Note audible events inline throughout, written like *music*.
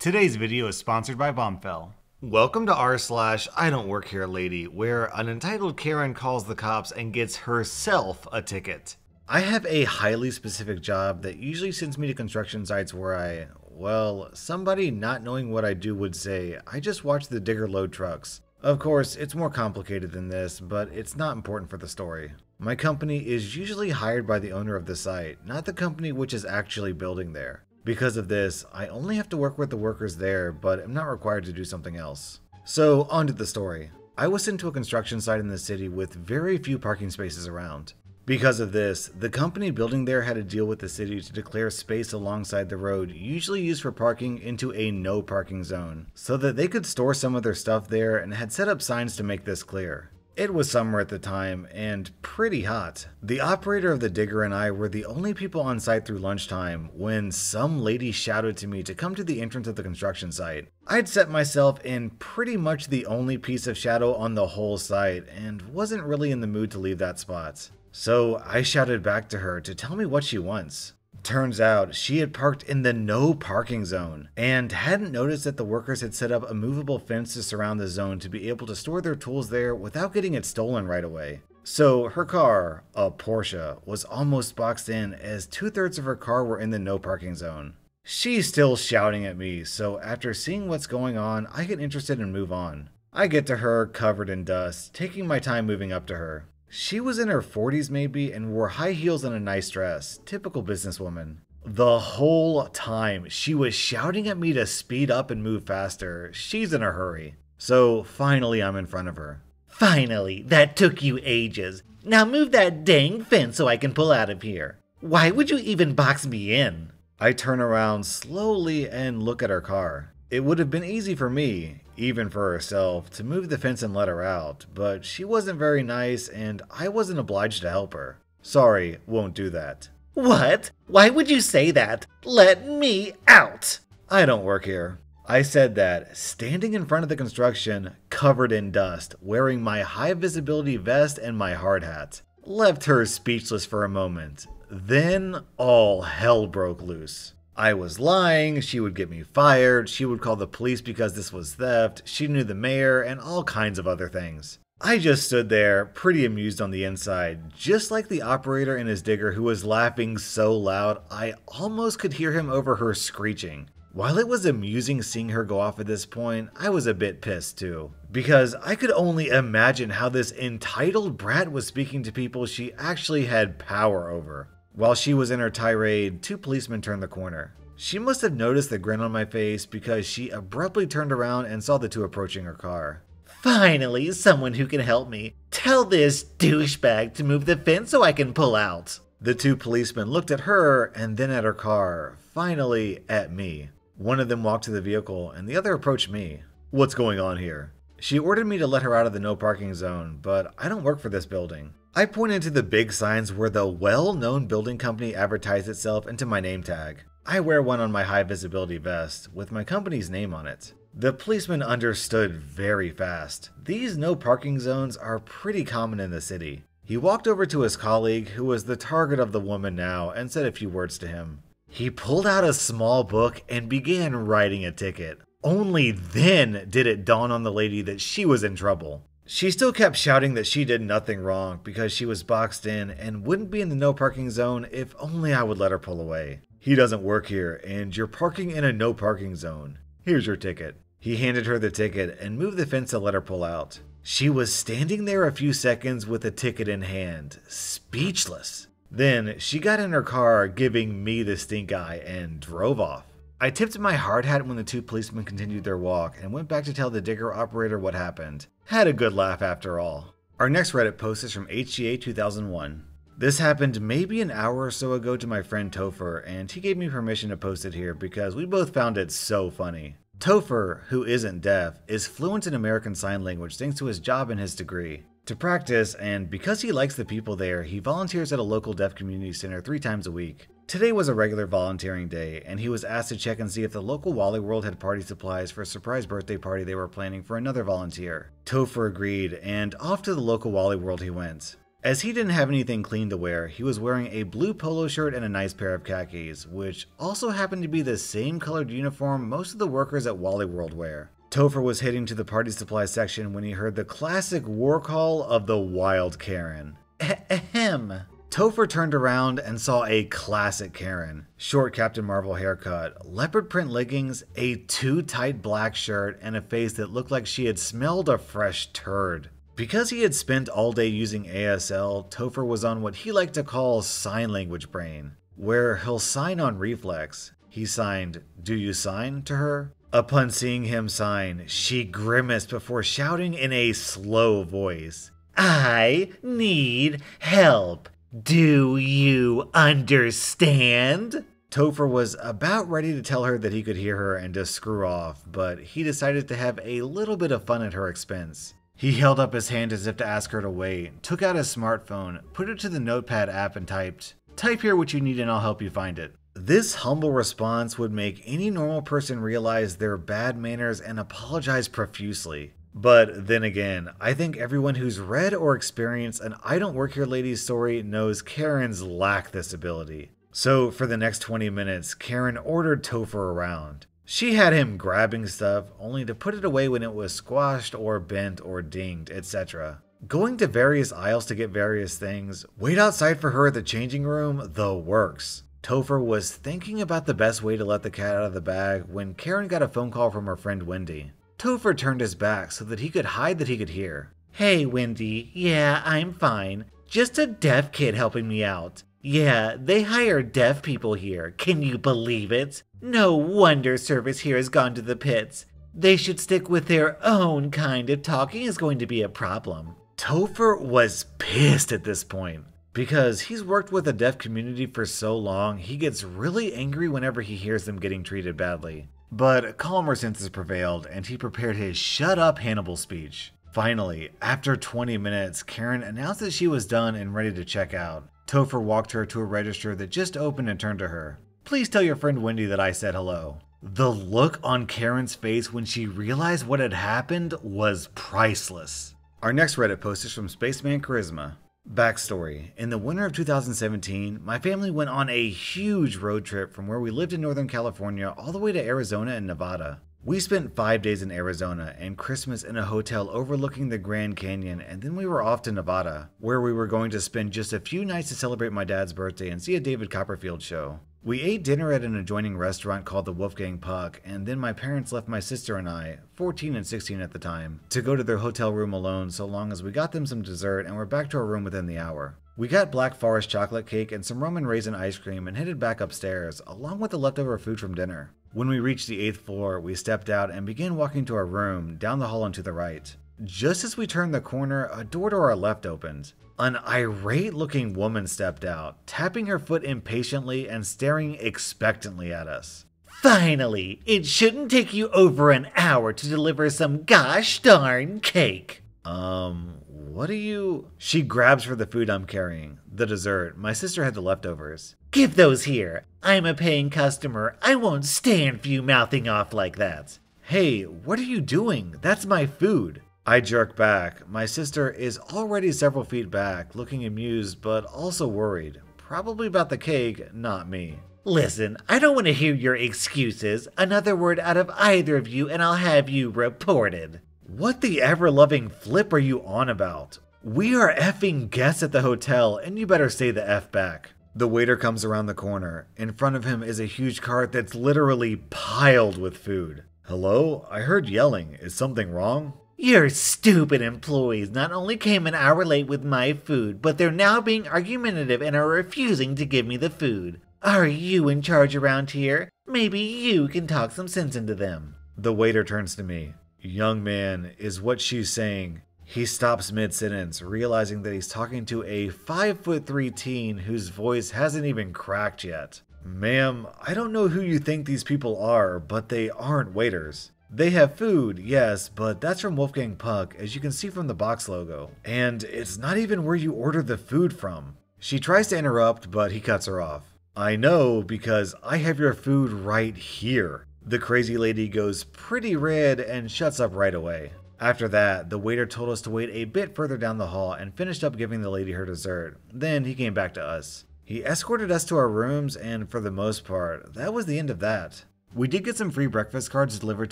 Today's video is sponsored by Bombfell. Welcome to r slash I don't work here lady, where an entitled Karen calls the cops and gets herself a ticket. I have a highly specific job that usually sends me to construction sites where I, well, somebody not knowing what I do would say, I just watch the digger load trucks. Of course, it's more complicated than this, but it's not important for the story. My company is usually hired by the owner of the site, not the company which is actually building there. Because of this, I only have to work with the workers there, but am not required to do something else. So, on to the story. I was sent to a construction site in the city with very few parking spaces around. Because of this, the company building there had a deal with the city to declare space alongside the road, usually used for parking, into a no parking zone, so that they could store some of their stuff there and had set up signs to make this clear. It was summer at the time and pretty hot. The operator of the digger and I were the only people on site through lunchtime when some lady shouted to me to come to the entrance of the construction site. I'd set myself in pretty much the only piece of shadow on the whole site and wasn't really in the mood to leave that spot. So I shouted back to her to tell me what she wants. Turns out she had parked in the no parking zone and hadn't noticed that the workers had set up a movable fence to surround the zone to be able to store their tools there without getting it stolen right away. So her car, a Porsche, was almost boxed in as two thirds of her car were in the no parking zone. She's still shouting at me, so after seeing what's going on, I get interested and move on. I get to her covered in dust, taking my time moving up to her. She was in her 40s maybe and wore high heels and a nice dress, typical businesswoman. The whole time she was shouting at me to speed up and move faster. She's in a hurry. So finally I'm in front of her. Finally, that took you ages. Now move that dang fence so I can pull out of here. Why would you even box me in? I turn around slowly and look at her car. It would have been easy for me, even for herself, to move the fence and let her out, but she wasn't very nice and I wasn't obliged to help her. Sorry, won't do that. What? Why would you say that? Let me out! I don't work here. I said that, standing in front of the construction, covered in dust, wearing my high visibility vest and my hard hat. Left her speechless for a moment. Then all hell broke loose. I was lying, she would get me fired, she would call the police because this was theft, she knew the mayor, and all kinds of other things. I just stood there, pretty amused on the inside, just like the operator in his digger who was laughing so loud I almost could hear him over her screeching. While it was amusing seeing her go off at this point, I was a bit pissed too. Because I could only imagine how this entitled brat was speaking to people she actually had power over. While she was in her tirade, two policemen turned the corner. She must have noticed the grin on my face because she abruptly turned around and saw the two approaching her car. Finally, someone who can help me. Tell this douchebag to move the fence so I can pull out. The two policemen looked at her and then at her car, finally at me. One of them walked to the vehicle and the other approached me. What's going on here? She ordered me to let her out of the no parking zone, but I don't work for this building. I pointed to the big signs where the well known building company advertised itself into my name tag. I wear one on my high visibility vest with my company's name on it. The policeman understood very fast. These no parking zones are pretty common in the city. He walked over to his colleague, who was the target of the woman now, and said a few words to him. He pulled out a small book and began writing a ticket. Only then did it dawn on the lady that she was in trouble. She still kept shouting that she did nothing wrong because she was boxed in and wouldn't be in the no parking zone if only I would let her pull away. He doesn't work here, and you're parking in a no parking zone. Here's your ticket. He handed her the ticket and moved the fence to let her pull out. She was standing there a few seconds with the ticket in hand, speechless. Then she got in her car, giving me the stink eye, and drove off. I tipped my hard hat when the two policemen continued their walk and went back to tell the digger operator what happened. Had a good laugh after all. Our next Reddit post is from HGA 2001. This happened maybe an hour or so ago to my friend Topher, and he gave me permission to post it here because we both found it so funny. Topher, who isn't deaf, is fluent in American Sign Language thanks to his job and his degree. To practice, and because he likes the people there, he volunteers at a local deaf community center three times a week. Today was a regular volunteering day, and he was asked to check and see if the local Wally World had party supplies for a surprise birthday party they were planning for another volunteer. Topher agreed, and off to the local Wally World he went. As he didn't have anything clean to wear, he was wearing a blue polo shirt and a nice pair of khakis, which also happened to be the same colored uniform most of the workers at Wally World wear. Topher was heading to the party supply section when he heard the classic war call of the Wild Karen. Ahem. Topher turned around and saw a classic Karen. Short Captain Marvel haircut, leopard print leggings, a too tight black shirt, and a face that looked like she had smelled a fresh turd. Because he had spent all day using ASL, Topher was on what he liked to call sign language brain, where he'll sign on reflex. He signed, Do you sign to her? Upon seeing him sign, she grimaced before shouting in a slow voice, I need help. Do you understand? Topher was about ready to tell her that he could hear her and just screw off, but he decided to have a little bit of fun at her expense. He held up his hand as if to ask her to wait, took out his smartphone, put it to the notepad app, and typed, Type here what you need and I'll help you find it. This humble response would make any normal person realize their bad manners and apologize profusely. But then again, I think everyone who's read or experienced an I Don't Work Here Ladies story knows Karens lack this ability. So for the next 20 minutes, Karen ordered Topher around. She had him grabbing stuff, only to put it away when it was squashed or bent or dinged, etc. Going to various aisles to get various things, wait outside for her at the changing room, the works. Topher was thinking about the best way to let the cat out of the bag when Karen got a phone call from her friend Wendy. Topher turned his back so that he could hide that he could hear. Hey, Wendy. Yeah, I'm fine. Just a deaf kid helping me out. Yeah, they hire deaf people here. Can you believe it? No wonder service here has gone to the pits. They should stick with their own kind if talking is going to be a problem. Topher was pissed at this point. Because he's worked with the deaf community for so long, he gets really angry whenever he hears them getting treated badly. But calmer senses prevailed, and he prepared his shut up Hannibal speech. Finally, after 20 minutes, Karen announced that she was done and ready to check out. Topher walked her to a register that just opened and turned to her. Please tell your friend Wendy that I said hello. The look on Karen's face when she realized what had happened was priceless. Our next Reddit post is from Spaceman Charisma. Backstory In the winter of 2017, my family went on a huge road trip from where we lived in Northern California all the way to Arizona and Nevada. We spent five days in Arizona and Christmas in a hotel overlooking the Grand Canyon, and then we were off to Nevada, where we were going to spend just a few nights to celebrate my dad's birthday and see a David Copperfield show. We ate dinner at an adjoining restaurant called the Wolfgang Puck, and then my parents left my sister and I, 14 and 16 at the time, to go to their hotel room alone so long as we got them some dessert and were back to our room within the hour. We got Black Forest chocolate cake and some Roman raisin ice cream and headed back upstairs, along with the leftover food from dinner. When we reached the eighth floor, we stepped out and began walking to our room, down the hall and to the right. Just as we turned the corner, a door to our left opened. An irate looking woman stepped out, tapping her foot impatiently and staring expectantly at us. Finally! It shouldn't take you over an hour to deliver some gosh darn cake! Um, what are you. She grabs for the food I'm carrying, the dessert. My sister had the leftovers. Give those here. I'm a paying customer. I won't stand for you mouthing off like that. Hey, what are you doing? That's my food. I jerk back. My sister is already several feet back, looking amused but also worried. Probably about the cake, not me. Listen, I don't want to hear your excuses. Another word out of either of you, and I'll have you reported. What the ever loving flip are you on about? We are effing guests at the hotel, and you better stay the F back. The waiter comes around the corner. In front of him is a huge cart that's literally piled with food. Hello? I heard yelling. Is something wrong? Your stupid employees not only came an hour late with my food, but they're now being argumentative and are refusing to give me the food. Are you in charge around here? Maybe you can talk some sense into them. The waiter turns to me. Young man, is what she's saying. He stops mid sentence, realizing that he's talking to a 5 foot 3 teen whose voice hasn't even cracked yet. Ma'am, I don't know who you think these people are, but they aren't waiters. They have food, yes, but that's from Wolfgang Puck, as you can see from the box logo. And it's not even where you order the food from. She tries to interrupt, but he cuts her off. I know, because I have your food right here. The crazy lady goes pretty red and shuts up right away. After that, the waiter told us to wait a bit further down the hall and finished up giving the lady her dessert. Then he came back to us. He escorted us to our rooms, and for the most part, that was the end of that. We did get some free breakfast cards delivered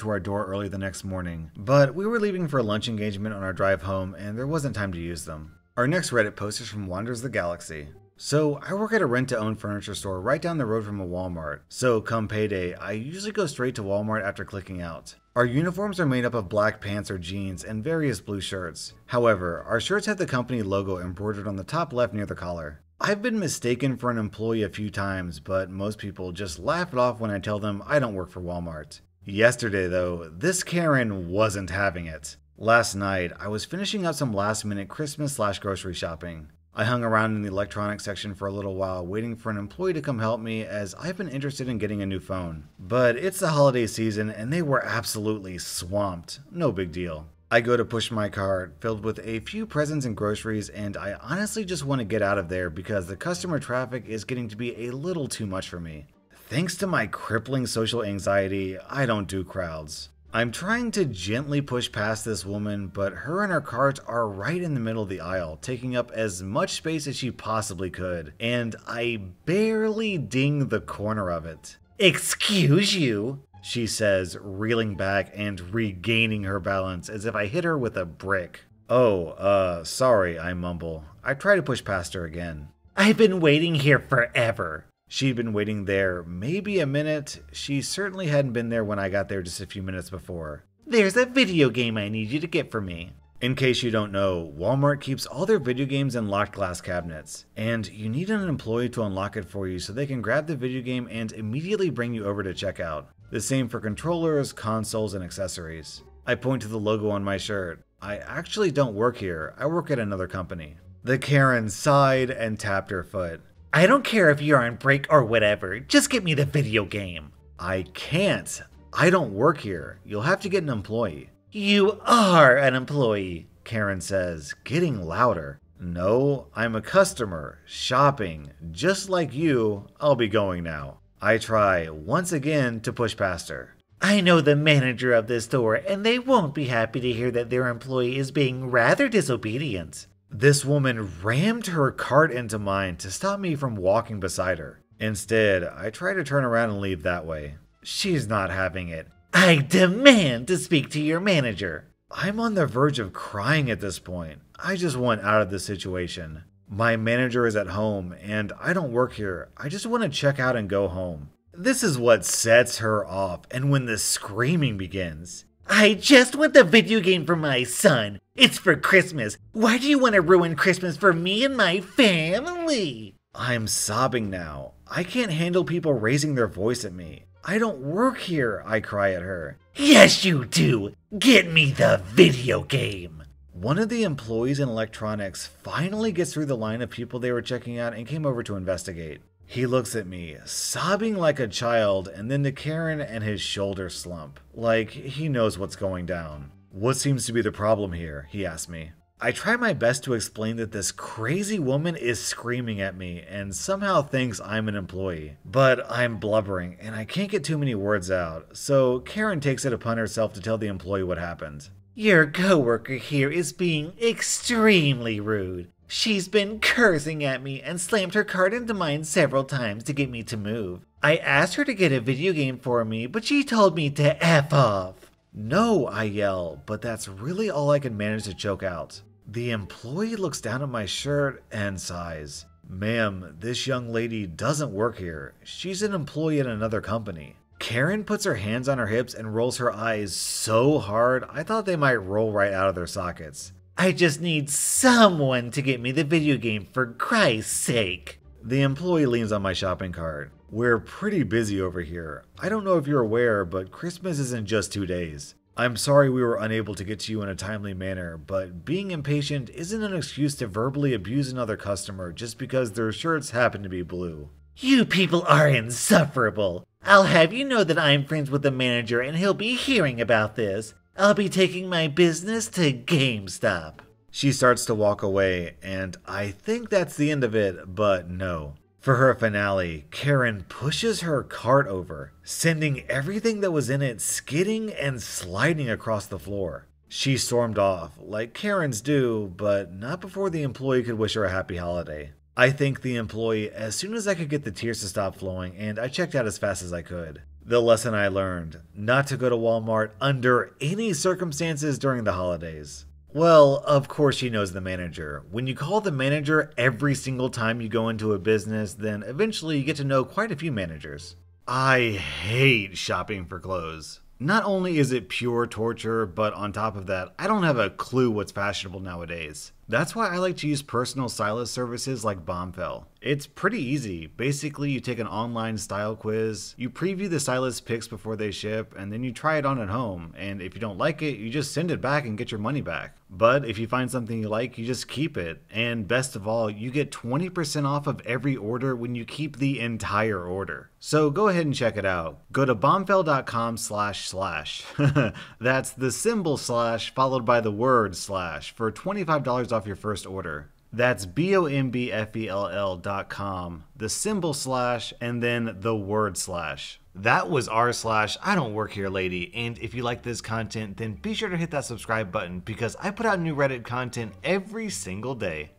to our door early the next morning, but we were leaving for a lunch engagement on our drive home, and there wasn't time to use them. Our next Reddit post is from Wanders the Galaxy. So, I work at a rent to own furniture store right down the road from a Walmart. So, come payday, I usually go straight to Walmart after clicking out. Our uniforms are made up of black pants or jeans and various blue shirts. However, our shirts have the company logo embroidered on the top left near the collar. I've been mistaken for an employee a few times, but most people just laugh it off when I tell them I don't work for Walmart. Yesterday, though, this Karen wasn't having it. Last night, I was finishing up some last minute Christmas slash grocery shopping. I hung around in the electronics section for a little while, waiting for an employee to come help me as I've been interested in getting a new phone. But it's the holiday season and they were absolutely swamped. No big deal. I go to push my cart, filled with a few presents and groceries, and I honestly just want to get out of there because the customer traffic is getting to be a little too much for me. Thanks to my crippling social anxiety, I don't do crowds. I'm trying to gently push past this woman, but her and her cart are right in the middle of the aisle, taking up as much space as she possibly could, and I barely ding the corner of it. Excuse you, she says, reeling back and regaining her balance as if I hit her with a brick. Oh, uh, sorry, I mumble. I try to push past her again. I've been waiting here forever. She'd been waiting there maybe a minute. She certainly hadn't been there when I got there just a few minutes before. There's a video game I need you to get for me. In case you don't know, Walmart keeps all their video games in locked glass cabinets, and you need an employee to unlock it for you so they can grab the video game and immediately bring you over to checkout. The same for controllers, consoles, and accessories. I point to the logo on my shirt. I actually don't work here, I work at another company. The Karen sighed and tapped her foot. I don't care if you're on break or whatever, just get me the video game. I can't. I don't work here. You'll have to get an employee. You are an employee, Karen says, getting louder. No, I'm a customer, shopping. Just like you, I'll be going now. I try once again to push past her. I know the manager of this store, and they won't be happy to hear that their employee is being rather disobedient. This woman rammed her cart into mine to stop me from walking beside her. Instead, I try to turn around and leave that way. She's not having it. I demand to speak to your manager. I'm on the verge of crying at this point. I just want out of this situation. My manager is at home, and I don't work here. I just want to check out and go home. This is what sets her off, and when the screaming begins. I just want the video game for my son. It's for Christmas. Why do you want to ruin Christmas for me and my family? I'm sobbing now. I can't handle people raising their voice at me. I don't work here, I cry at her. Yes, you do. Get me the video game. One of the employees in electronics finally gets through the line of people they were checking out and came over to investigate. He looks at me, sobbing like a child, and then to Karen and his shoulder slump, like he knows what's going down. What seems to be the problem here? He asks me. I try my best to explain that this crazy woman is screaming at me and somehow thinks I'm an employee. But I'm blubbering and I can't get too many words out, so Karen takes it upon herself to tell the employee what happened. Your coworker here is being extremely rude. She's been cursing at me and slammed her cart into mine several times to get me to move. I asked her to get a video game for me, but she told me to F off. No, I yell, but that's really all I can manage to choke out. The employee looks down at my shirt and sighs. Ma'am, this young lady doesn't work here. She's an employee at another company. Karen puts her hands on her hips and rolls her eyes so hard I thought they might roll right out of their sockets. I just need someone to get me the video game for Christ's sake. The employee leans on my shopping cart. We're pretty busy over here. I don't know if you're aware, but Christmas is in just two days. I'm sorry we were unable to get to you in a timely manner, but being impatient isn't an excuse to verbally abuse another customer just because their shirts happen to be blue. You people are insufferable. I'll have you know that I'm friends with the manager and he'll be hearing about this. I'll be taking my business to GameStop. She starts to walk away, and I think that's the end of it, but no. For her finale, Karen pushes her cart over, sending everything that was in it skidding and sliding across the floor. She stormed off, like Karens do, but not before the employee could wish her a happy holiday. I thanked the employee as soon as I could get the tears to stop flowing, and I checked out as fast as I could. The lesson I learned not to go to Walmart under any circumstances during the holidays. Well, of course she knows the manager. When you call the manager every single time you go into a business, then eventually you get to know quite a few managers. I hate shopping for clothes. Not only is it pure torture, but on top of that, I don't have a clue what's fashionable nowadays. That's why I like to use personal stylist services like Bombfell. It's pretty easy. Basically, you take an online style quiz, you preview the stylist picks before they ship, and then you try it on at home. And if you don't like it, you just send it back and get your money back. But if you find something you like, you just keep it. And best of all, you get 20% off of every order when you keep the entire order. So go ahead and check it out. Go to bombfell.com slash slash. *laughs* That's the symbol slash followed by the word slash for $25 off off your first order. That's B-O-M-B-F-E-L-L dot com, the symbol slash, and then the word slash. That was r slash I don't work here lady, and if you like this content, then be sure to hit that subscribe button because I put out new Reddit content every single day.